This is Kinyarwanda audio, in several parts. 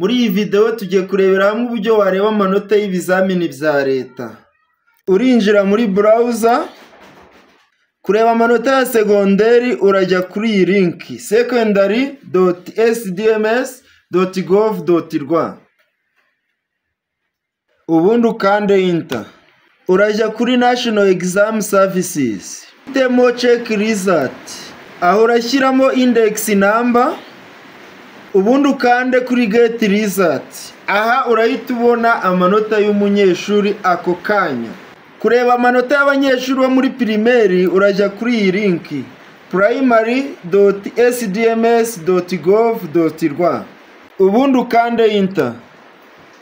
Muri iyi videwo tugiye kurebera hamwe uburyo wareba amanota y'ibizamini bya leta. Urinjira muri burawuza, kureba amanota ya segonderi urajya kuri iyi linki secondary doti sdms doti gov doti rwa. Ubundi ukande inta. Urajya kuri national exam services. Hitemo check result. Aho urashyiramo index number. Ubundi ukande kuri get result. Aha urahita ubona amanota y'umunyeshuri ako kanya. Kureba amanota y'abanyeshuri bo muri pirimeri urajya kuri iyi linki primary.sdms.gov.rw. Ubundi ukande inta.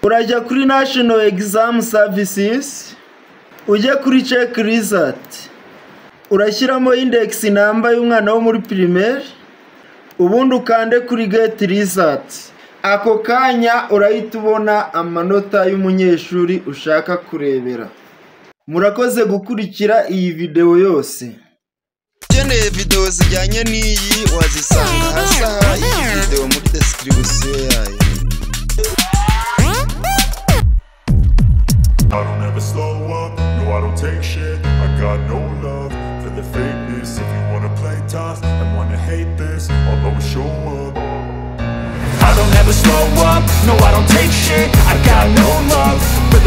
Urajya kuri National Exam Services, ujye kuri check result. Urashyiramo index number y'umwana wo muri primaire, ubundi ukande kuri get result. Ako kanya urahita ubona amanota y'umunyeshuri ushaka kurebera. Murakoze gukurikira iyi videwo yose. Ukeneye videwo zijyanye n'iyi wazisanga hasi aha iyi videwo muri description yayo. I don't ever slow up, no I don't take shit I got no love show up. I don't ever slow up, no I don't take shit. I got no love